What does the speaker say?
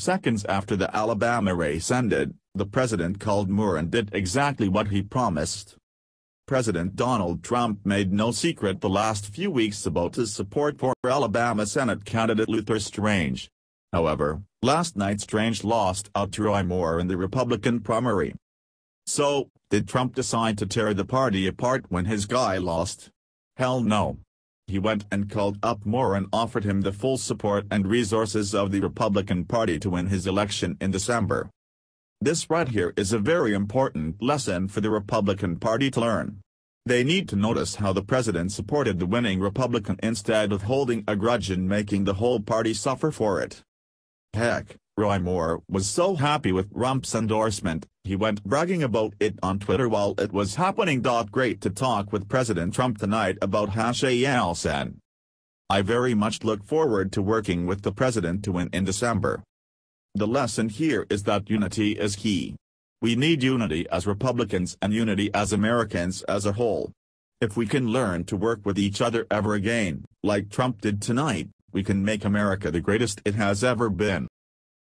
Seconds after the Alabama race ended, the president called Moore and did exactly what he promised. President Donald Trump made no secret the last few weeks about his support for Alabama Senate candidate Luther Strange. However, last night Strange lost out to Roy Moore in the Republican primary. So, did Trump decide to tear the party apart when his guy lost? Hell no. He went and called up Moore and offered him the full support and resources of the Republican Party to win his election in December. This right here is a very important lesson for the Republican Party to learn. They need to notice how the president supported the winning Republican instead of holding a grudge and making the whole party suffer for it. Heck, Roy Moore was so happy with Trump's endorsement, he went bragging about it on Twitter while it was happening. Great to talk with President Trump tonight about Hashayal said. I very much look forward to working with the president to win in December. The lesson here is that unity is key. We need unity as Republicans and unity as Americans as a whole. If we can learn to work with each other ever again, like Trump did tonight, we can make America the greatest it has ever been.